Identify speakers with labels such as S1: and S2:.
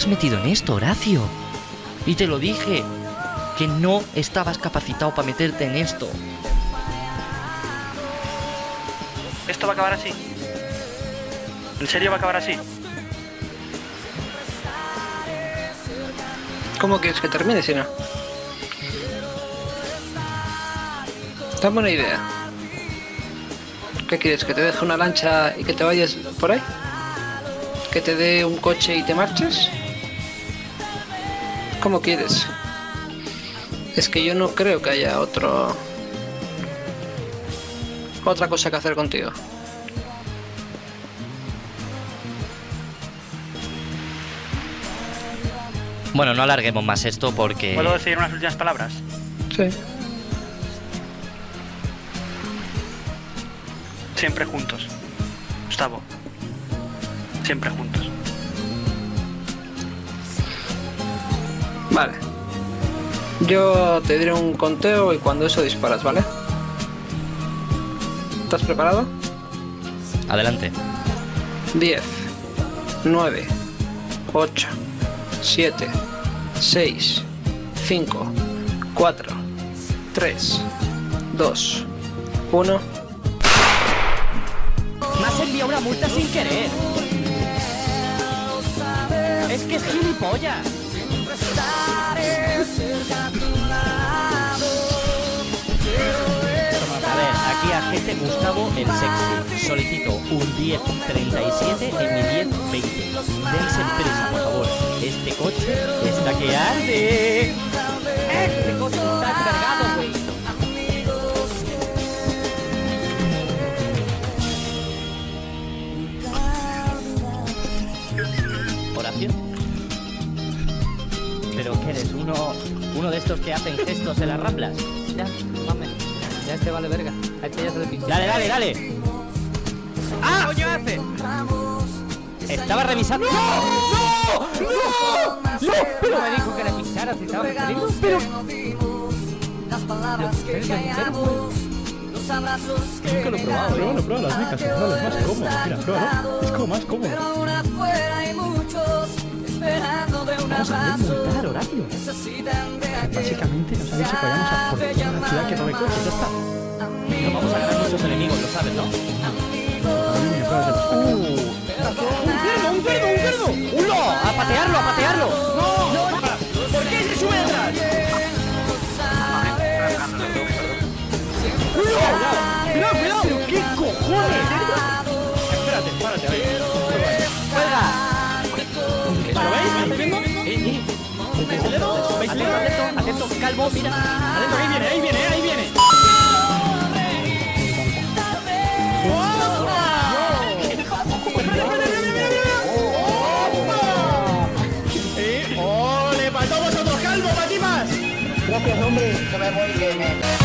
S1: has metido en esto, Horacio? Y te lo dije, que no estabas capacitado para meterte en esto.
S2: Esto va a acabar así. ¿En serio va a acabar así?
S3: ¿Cómo quieres que termine si no? Dame una idea. ¿Qué quieres? ¿Que te deje una lancha y que te vayas por ahí? ¿Que te dé un coche y te marches? ¿Cómo quieres? Es que yo no creo que haya otro... Otra cosa que hacer contigo.
S1: Bueno, no alarguemos más esto porque...
S2: ¿Puedo decir unas últimas palabras?
S3: Sí.
S2: Siempre juntos. Gustavo. Siempre juntos.
S3: Vale. Yo te diré un conteo y cuando eso disparas, ¿vale? ¿Estás preparado?
S1: Adelante.
S3: 10, 9, 8, 7, 6, 5, 4, 3, 2, 1.
S1: Me has enviado una multa sin querer. Es que es gilipollas. A ver, aquí agente Gustavo el sexy. Solicito un 1037 en mi 1020. Dense prisa, por favor. Este coche está que arde. Este coche está cargado, güey. ¿Horacio? ¿Pero qué eres? ¿Uno, uno de estos que hacen gestos en las ramblas?
S4: Ya, mames. Ya este vale verga. A este ya se le pinchó.
S1: Dale, dale, dale. ¡Ah!
S4: coño hace?
S1: Estaba revisando. ¡No! ¡No! ¡No! ¡No!
S4: Pero me dijo que le pinchara si estaba feliz. Pero.
S5: Nunca lo he probado, pero bueno, prueba las mecas, es más cómodo. Mira, pruébalo. Es como más cómodo. Vamos a multar, Horacio. Básicamente nos ha dicho que vayamos a por ciudad que robe coches, ya está.
S1: Nos vamos a ganar muchos enemigos, lo sabes, ¿no? ¡Un cerdo, un cerdo, un cerdo! ¡Uno! ¡A patearlo, a patearlo! ¡No! ¿Por qué se sube. ¡Cuidado, mira.
S5: Atento, ahí viene, ahí viene, ahí viene. ¡Eh! ¡Oh! ¡Le faltó a vosotros, calvo, patimas!
S6: Gracias, hombre. Que me voy, que me...